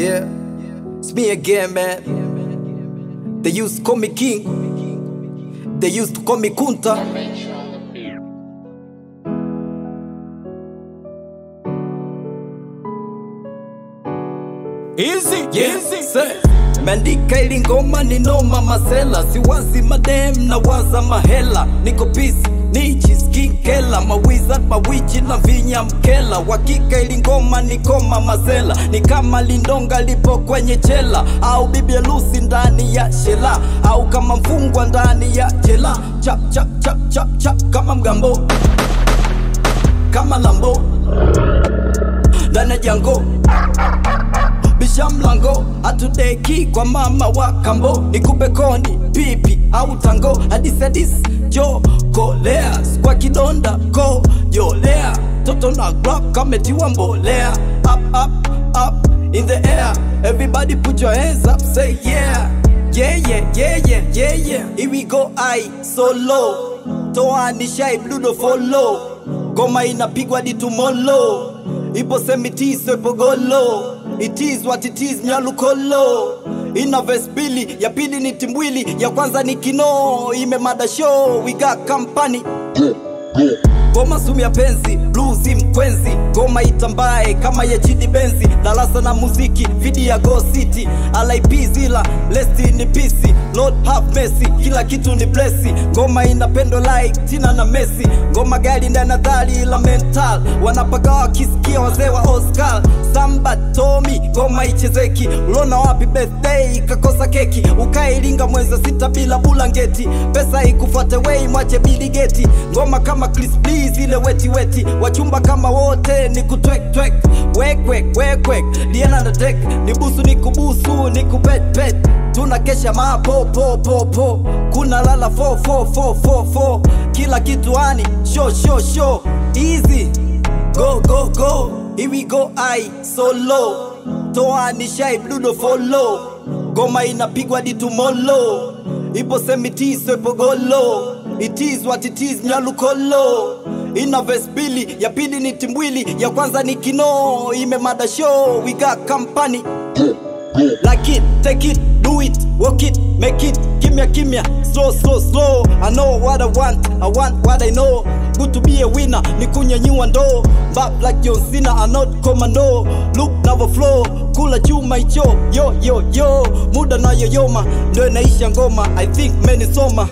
Yeah, it's me again, man. They used to call me king. They used to call me Kunta. Easy, Yeah, easy. say. Meandika ili ngoma ni noma masela, siwazi madem na waza mahela, niko busy nichi skinkela mawizard mawichi na vinya mkela. Wakika ili ngoma ni koma mazela ni kama lindonga lipo kwenye chela. Au bibi harusi ndani ya shela. Au kama mfungwa ndani ya jela. Chap chap chap chap chap. Kama mgambo. Kama lambo. Ndani ya jango bisha mlango hatudeki kwa mama wa kambo. Nikupe koni pipi au tango. Hadisi hadisi jo kolea kwa kidonda ko jolea toto na glock kametiwa mbolea. Up up up in the air. Everybody put your hands up say yeah. Yeah yeah yeah yeah yeah yeah. Here we go i solo. Toani shai bludo follow. Goma inapigwa ditumolo ipo semitiso ipo golo it is what it is nyalukolo. Ina verse ya pili ni timbwili ya kwanza ni kino. Imemada show we got company. Goma sumu ya penzi, bluzi mkwenzi, goma itambae kama ya Chidi Benzi, darasa na muziki, vidi ya Go City, LIP zila, lesti ni pisi, Lord have mercy, kila kitu ni blessi, ngoma inapendo like Tina na Messi, goma gari ndana dhali la mental, wanapagawa wakisikia wazee wa Oscar, ngoma ichezeki, ulona wapi birthday? Kakosa keki, ukailinga mwezi wa sita bila bulangeti, pesa ikufuate wei mwache biligeti, ngoma kama Chris please ile weti weti, wachumba kama wote ni kutwek twek, wek wek wek wek, Diana na tek, ni busu ni kubusu ni kupet pet, tuna kesha mapo po po po, kuna lala fo fo fo fo fo, kila kitu ani show show show, easy. Go go go, here we go I solo, toa ni shai bludo follow, goma inapigwa ditumolo, ipo semitiso ipo golo. It is what it is nyalukolo ina verse mbili ya pili ni timbwili ya kwanza ni kino imemada show we got company like it take it do it work it make it. Kimya kimya slow slow slow i know what i want i want what i know. Good to be a winner ni kunyanyua ndoo. Bap like john cena i not commando look never flow kula chuma job. yo yo yo muda na yoyoma no inaisha ngoma. I think menisoma